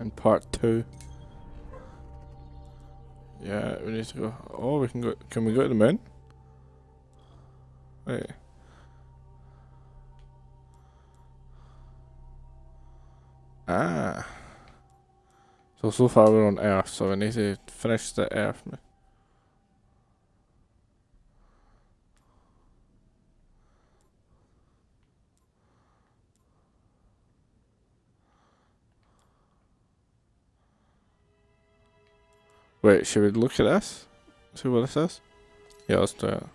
in part two. Yeah, we need to go. Oh, we can go. Can we go to the moon? Wait. Ah. So, so far we're on Earth, so we need to finish the Earth. Wait, should we look at this? See what it says? Yeah, let's do it.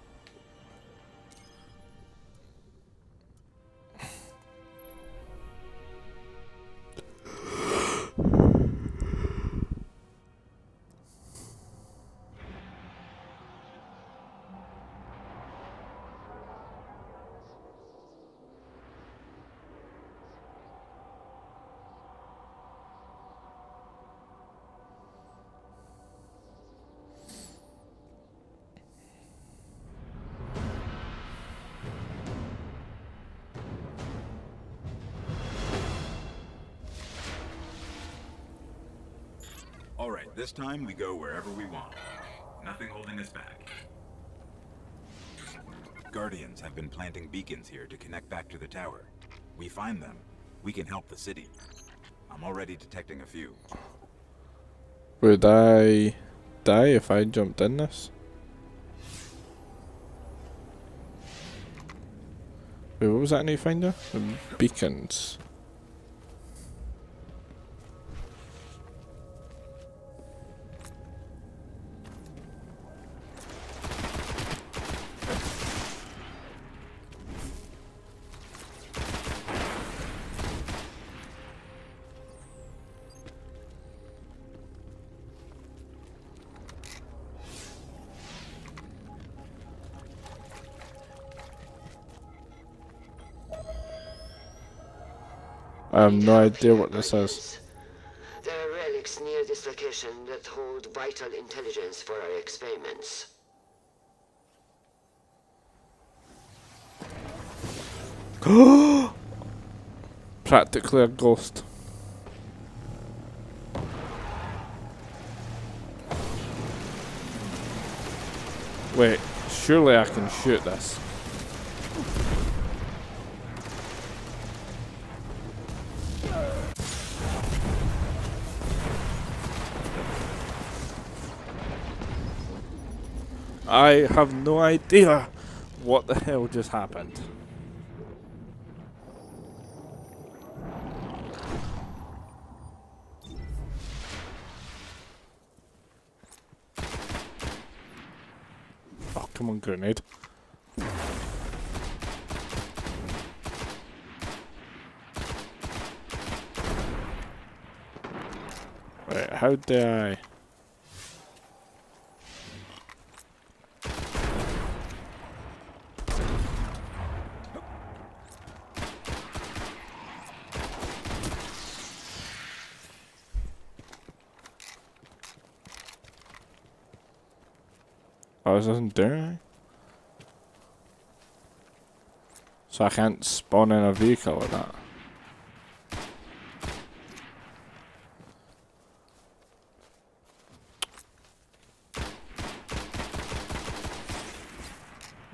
All right, this time we go wherever we want. Nothing holding us back. Guardians have been planting beacons here to connect back to the tower. We find them, we can help the city. I'm already detecting a few. Would I die if I jumped in this? Wait, what was that new finder? The beacons. Have no idea what this is. There are relics near this location that hold vital intelligence for our experiments. Practically a ghost. Wait, surely I can shoot this. I have no idea what the hell just happened. Oh, come on, grenade. Wait, how did I... Oh, this doesn't do anything? So I can't spawn in a vehicle with that.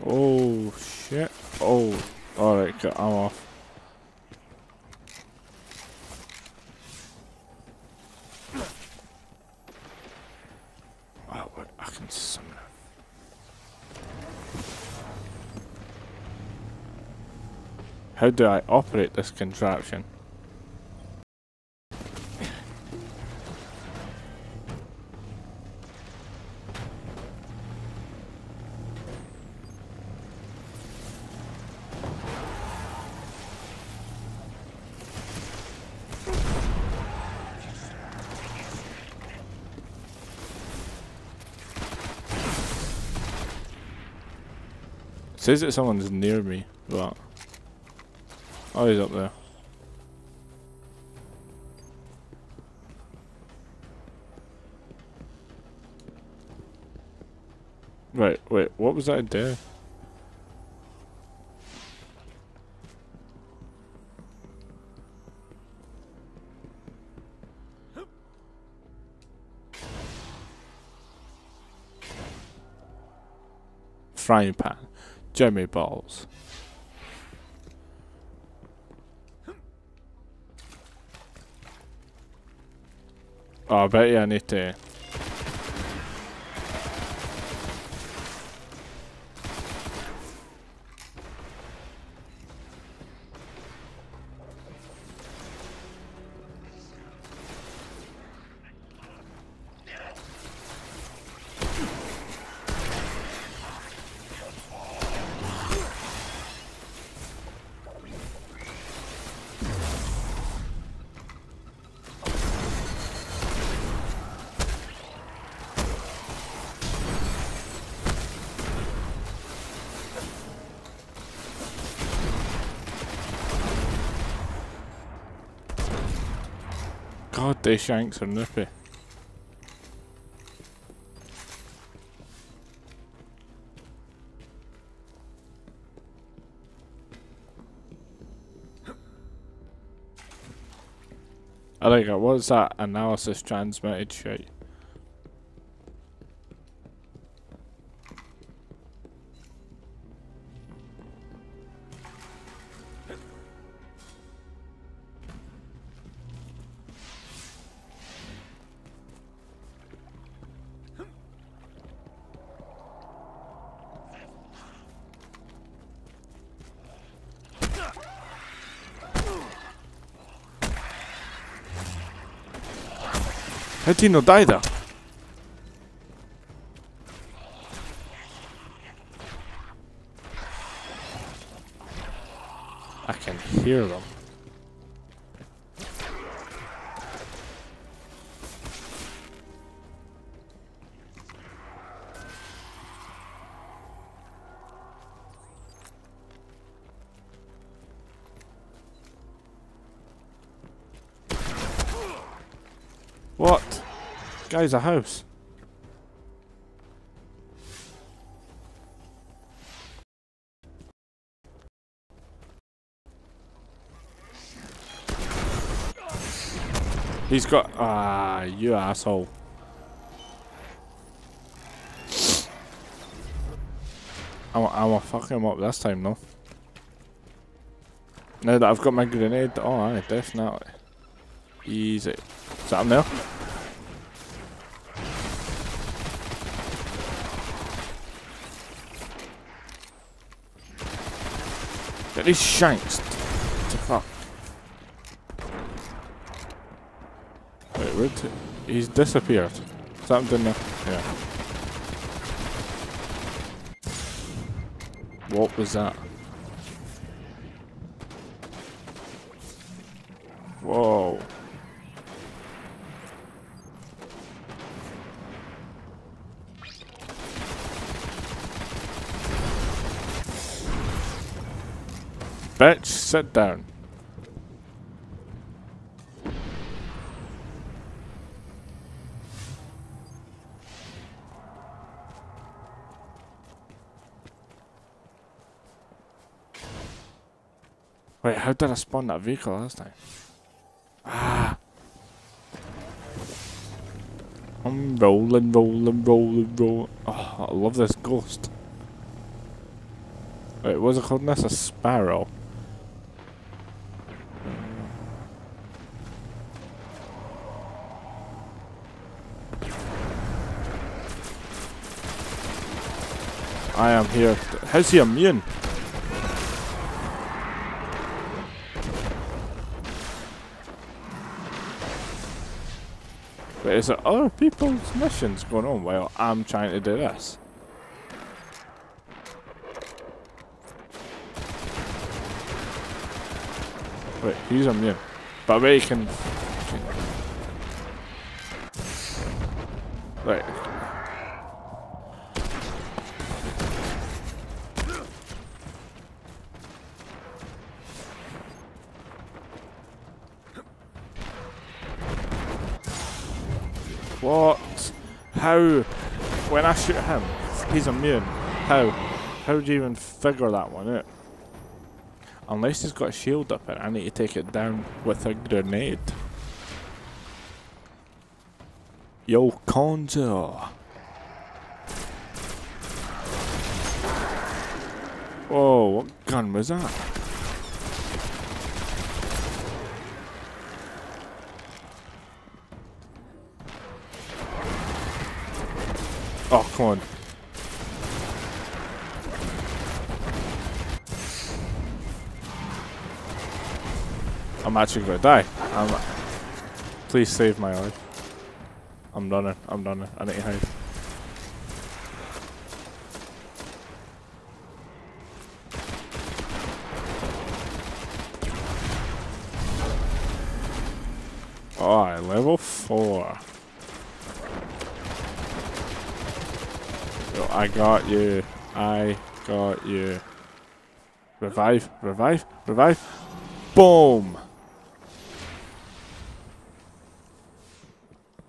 Oh shit. Oh, alright, I'm off. Oh, wait, I can summon it. How do I operate this contraption? Says that someone's near me, but Oh, he's up there. Right, wait, what was I doing? Frying pan, Jimmy balls. AB190. God, these shanks are nippy. I like it. What's that analysis transmitted shit? How did he not die there? I can hear them. Guy's a house. He's got ah, you asshole. I'm I'm gonna fuck him up this time, though. Now that I've got my grenade, oh, aye, definitely. Easy. Is that him there? Get these shanks. The fuck? Wait, where'd he- he's disappeared. Down there? Yeah. What was that? Whoa. Sit down. Wait, how did I spawn that vehicle last time? Ah. I'm rolling, rolling, rolling, rolling. Oh, I love this ghost. Wait, what's it called? That's a sparrow. I am here. How's he immune? Wait, is there other people's missions going on while I'm trying to do this? Wait, he's immune. But he can... Right. What? How? When I shoot him, he's immune. How? How do you even figure that one out? Unless he's got a shield up it, I need to take it down with a grenade. Yo, Conjo. Whoa, oh, what gun was that? one. I'm actually gonna die. I'm, please save my life. I'm running. I'm running. I need to hide. Alright, level 4. I got you. I got you. Revive, revive, revive. Boom!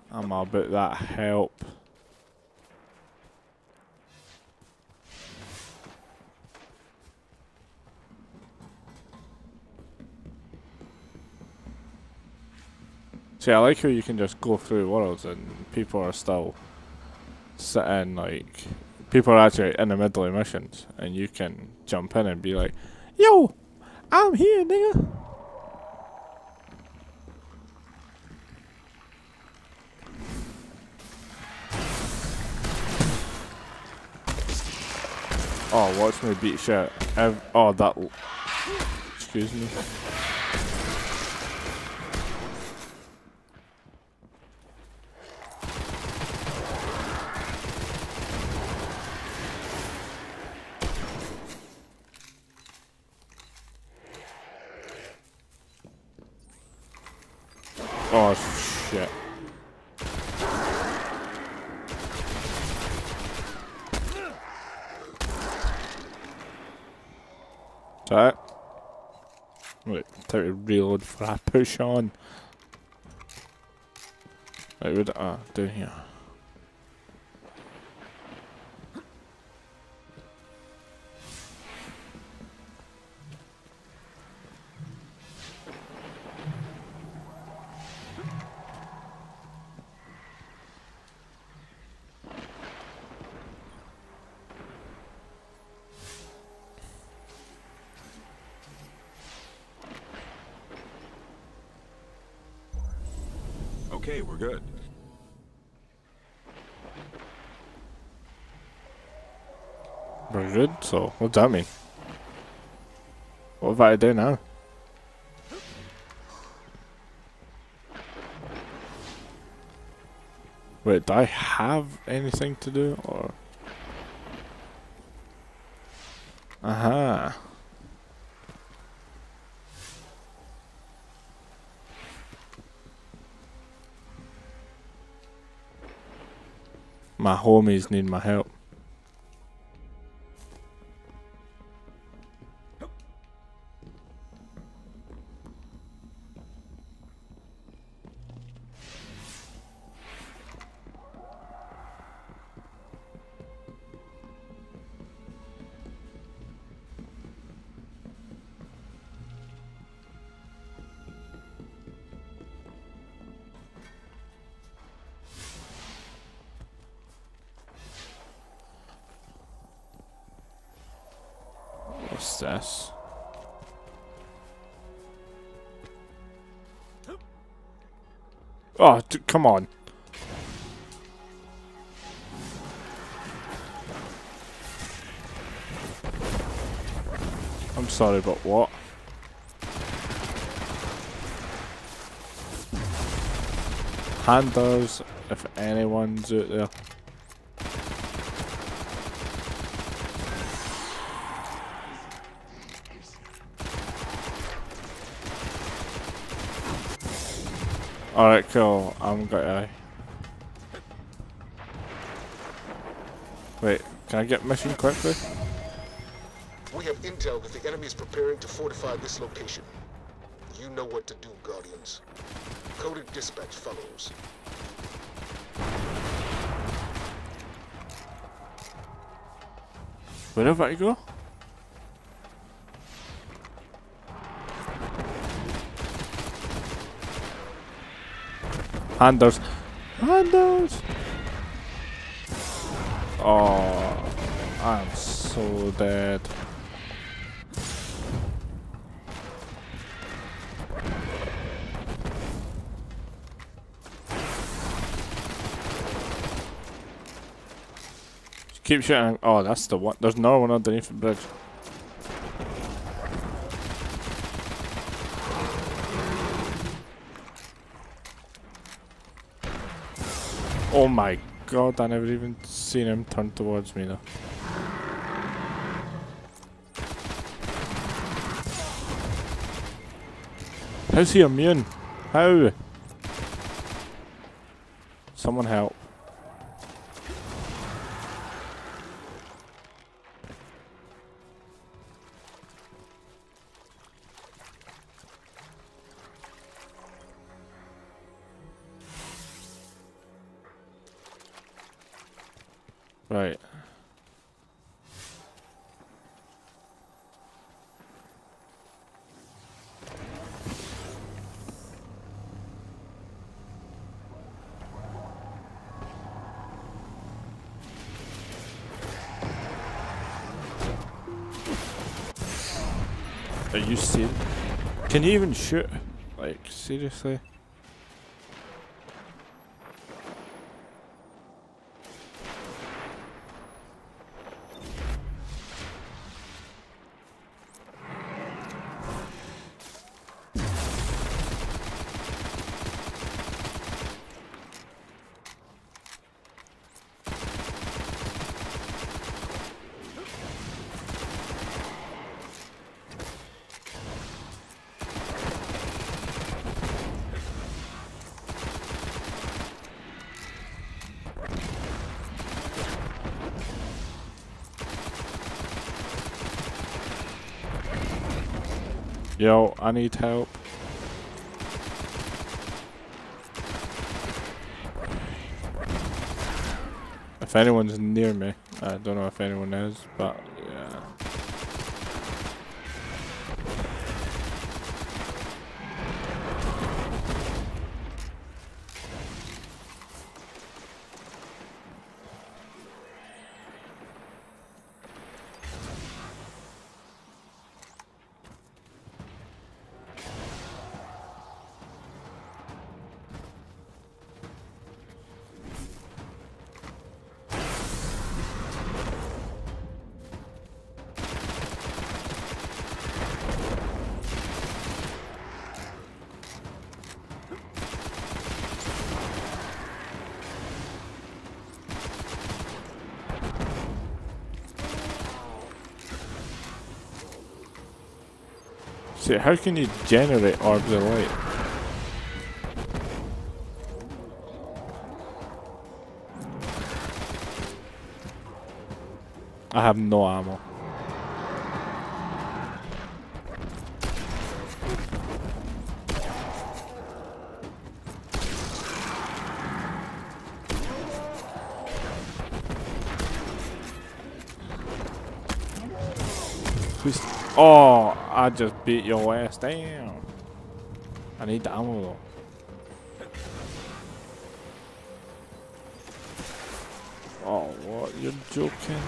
I'm all about that help. See, I like how you can just go through worlds and people are still sitting, like, people are actually in the middle of missions and you can jump in and be like, Yo, I'm here, nigga. Oh, watch me beat shit. Oh, that. Excuse me. Oh shit. Is that it? Wait, time to reload for a push on. Right, what ah, do here. Okay, we're good. We're good, so what's that mean? What have I do now? Wait, do I have anything to do or Aha. My homies need my help. Oh, come on. I'm sorry, but what? Handers, if anyone's out there. Alright, cool. I'm going Wait, can I get mission quickly? We have intel that the enemy is preparing to fortify this location. You know what to do, Guardians. Coded dispatch follows. Where have I go? Anders. Anders! Oh, I'm so dead. Keep shooting. Oh, that's the one. There's no one underneath the bridge. Oh my god, I never even seen him turn towards me though. How's he immune? How? Someone help. Are you serious? Can you even shoot? Like, seriously? Yo, I need help. If anyone's near me, I don't know if anyone is, but how can you generate orbs of light? I have no ammo. Please. Oh, I just beat your ass down. I need the ammo though. Oh, what? You're joking?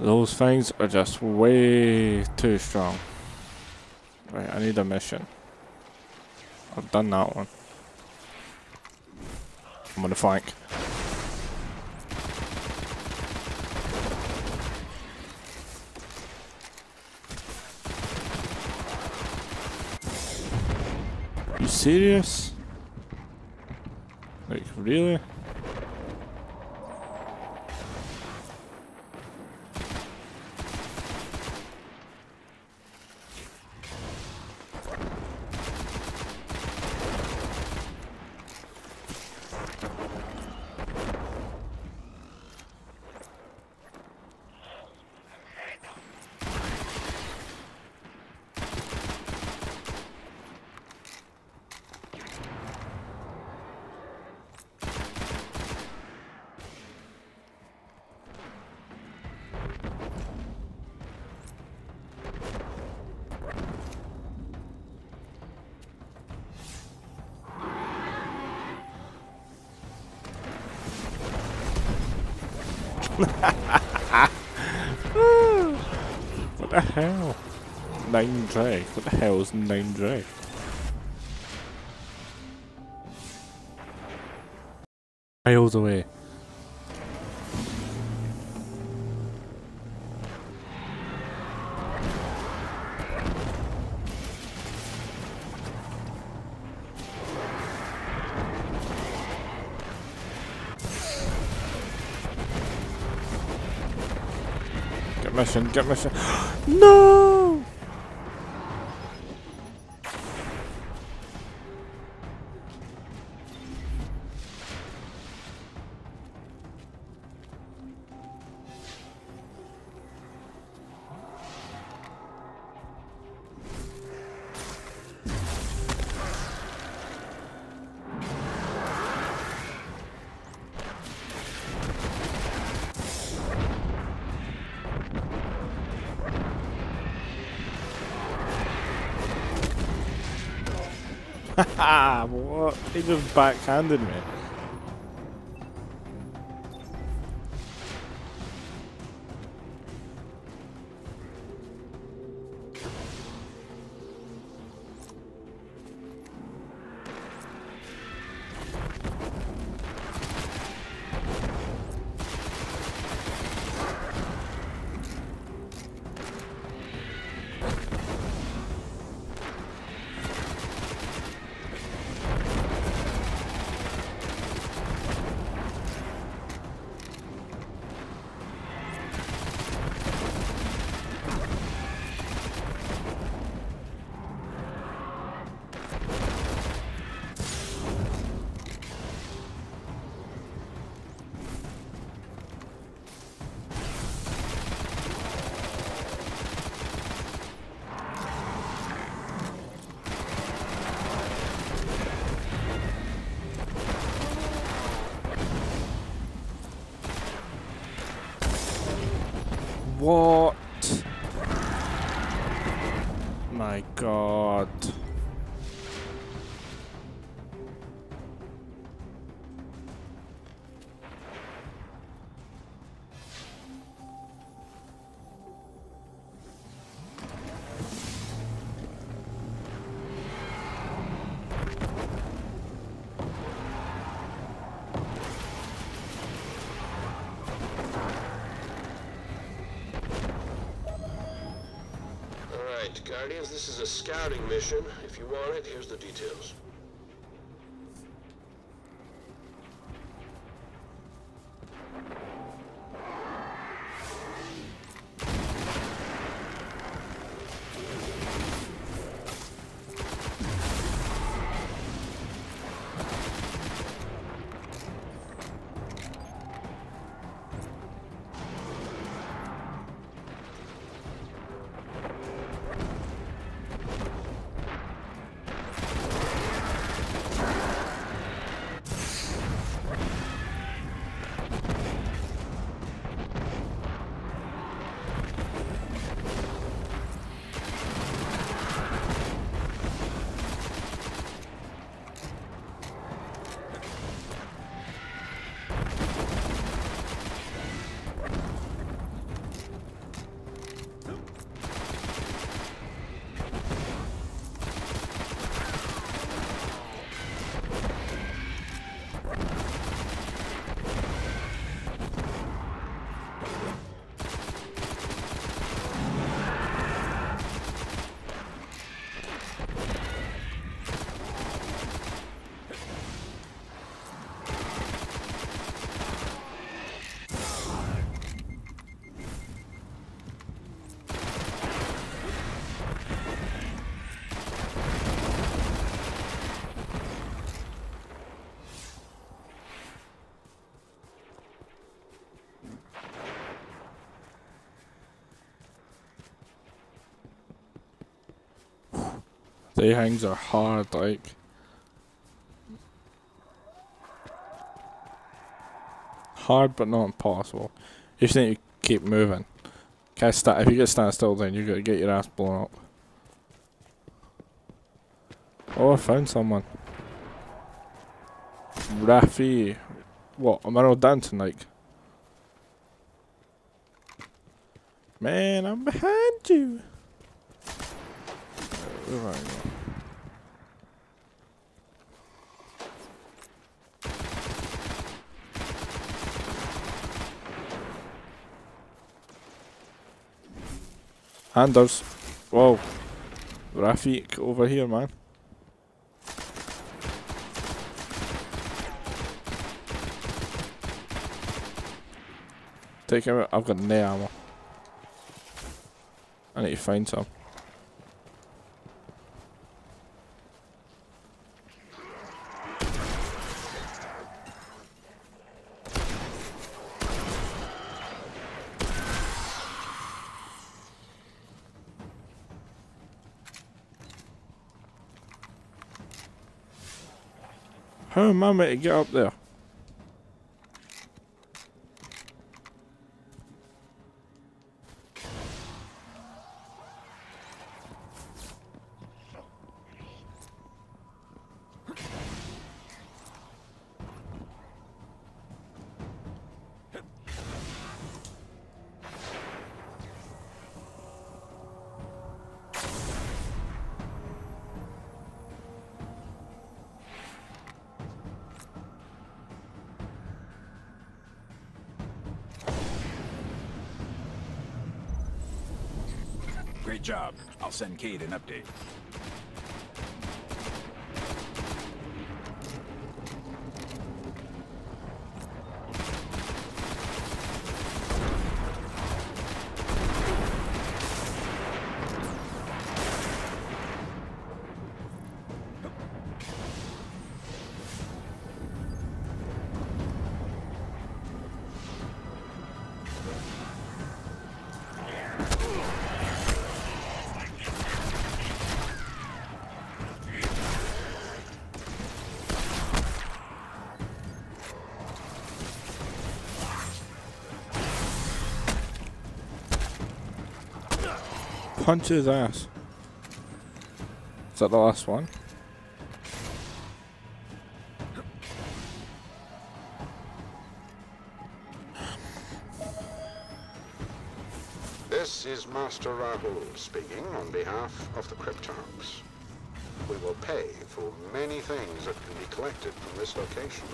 Those things are just way too strong. I need a mission. I've done that one. I'm gonna flank. You serious? Like, really? What the hell? Nine drag. What the hell is nine drag? Miles away. Mission, get mission. no! He just backhanded me. Alright, Guardians, this is a scouting mission. If you want it, here's the details. They hangs are hard, like. Hard, but not impossible. You just need to keep moving. Can't if you get stand still, then you're gonna get your ass blown up. Oh, I found someone. Rafi. What? Am I all dancing like? Man, I'm behind you. Uh, where are you? Anders. Whoa. Rafiq over here, man. Take him out. I've got no ammo. I need to find some. Am I to get up there? Great job. I'll send Cayde an update. Punch his ass. Is that the last one? This is Master Rahool speaking on behalf of the Cryptarchs. We will pay for many things that can be collected from this location.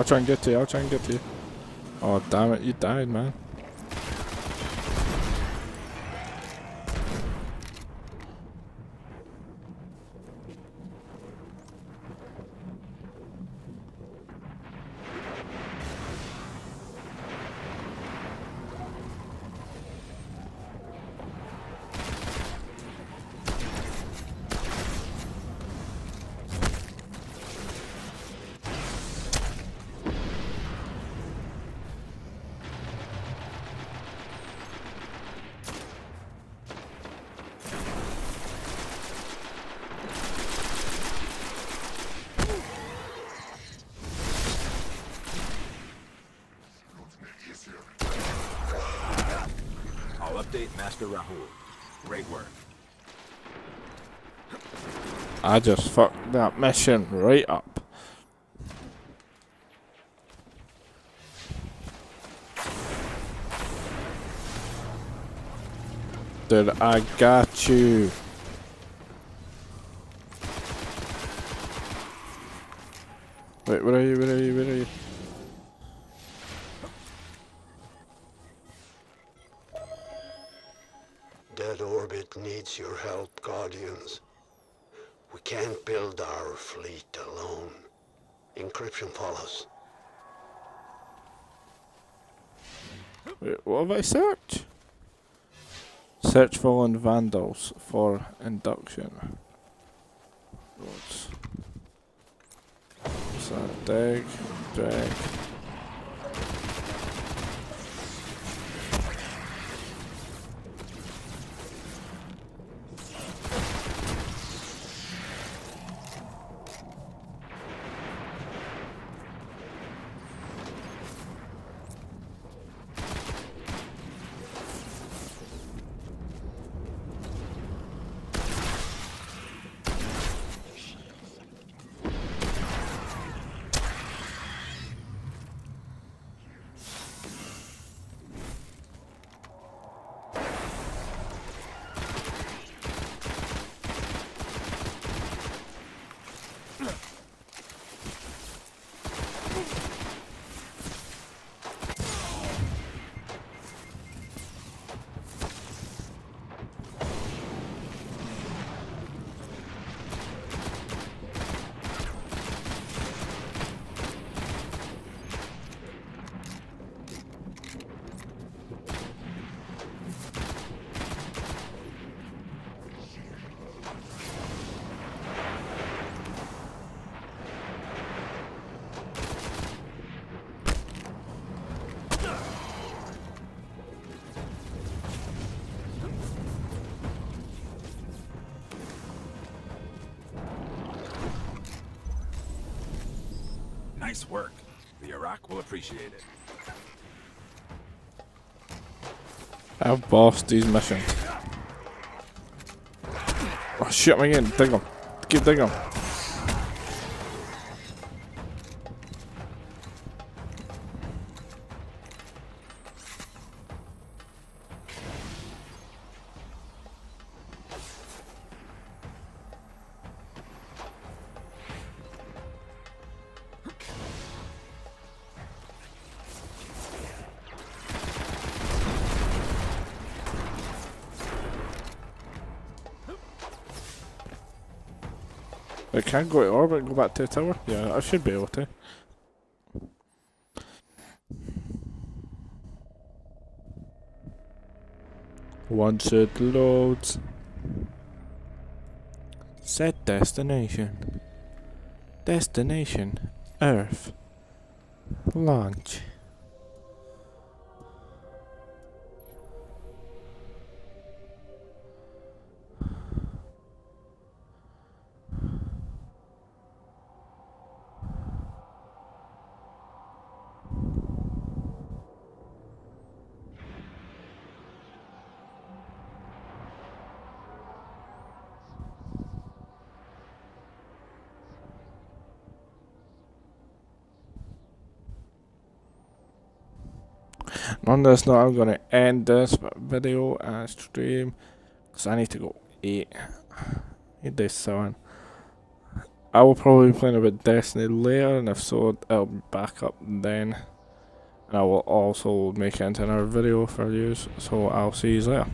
I'll try and get to you. I'll try and get to you. Oh, damn it. You died, man. I'll update Master Rahool. Great work. I just fucked that mission right up. Dude, I got you. Wait, where are you? Where are you? Where are you? Follows. Wait, what have I searched? Search fallen vandals for induction. What's that? Dig, drag. Nice work. The Iraq will appreciate it. I've bossed these missions. Oh shit, I'm again. Dig them. Keep digging them. Can go to orbit and go back to the tower. Yeah, I should be able to. Once it loads. Set destination. Destination Earth. Launch. On this note, I'm going to end this video and stream because I need to go eat. Eat this son. I will probably be playing a bit Destiny later, and if so, I'll be back up then. And I will also make it into another video for you, so I'll see you later.